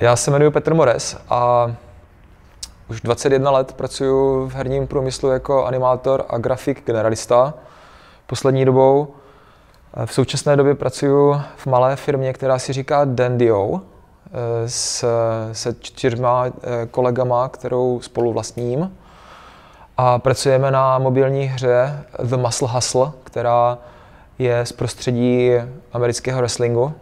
Já se jmenuji Petr Mores a už 21 let pracuji v herním průmyslu jako animátor a grafik generalista. Poslední dobou v současné době pracuji v malé firmě, která si říká Dandio, s, se čtyřma eh, kolegama, kterou spolu vlastním. A pracujeme na mobilní hře The Muscle Hustle, která je z prostředí amerického wrestlingu.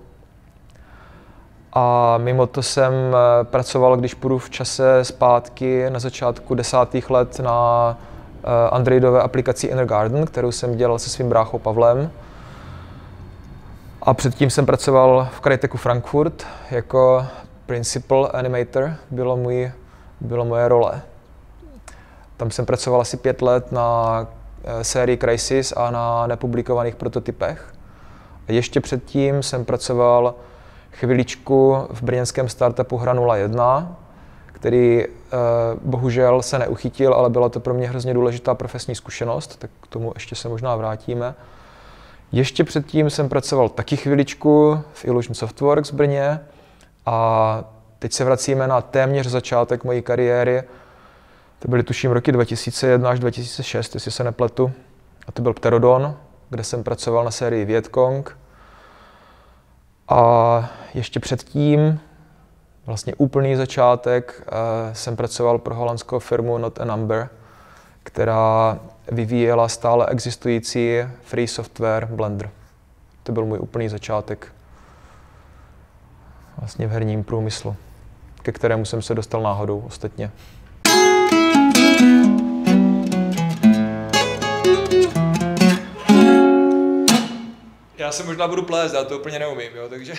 A mimo to jsem eh, pracoval, když půjdu v čase zpátky na začátku desátých let na eh, Androidové aplikaci Inner Garden, kterou jsem dělal se svým bráchou Pavlem. A předtím jsem pracoval v Cryteku Frankfurt jako principal animator, bylo, můj, bylo moje role. Tam jsem pracoval asi pět let na eh, sérii Crisis a na nepublikovaných prototypech. Ještě předtím jsem pracoval chviličku v brněnském startupu Hranula 1, který eh, bohužel se neuchytil, ale byla to pro mě hrozně důležitá profesní zkušenost, tak k tomu ještě se možná vrátíme. Ještě předtím jsem pracoval taky chviličku v Illusion Softworks v Brně a teď se vracíme na téměř začátek mojí kariéry. To byly tuším roky 2001 až 2006, jestli se nepletu. A to byl Pterodon, kde jsem pracoval na sérii Vietkong. A ještě předtím, vlastně úplný začátek, eh, jsem pracoval pro holandskou firmu Not a Number, která vyvíjela stále existující free software Blender. To byl můj úplný začátek vlastně v herním průmyslu, ke kterému jsem se dostal náhodou ostatně. Já se možná budu plést, já to úplně neumím, jo, takže...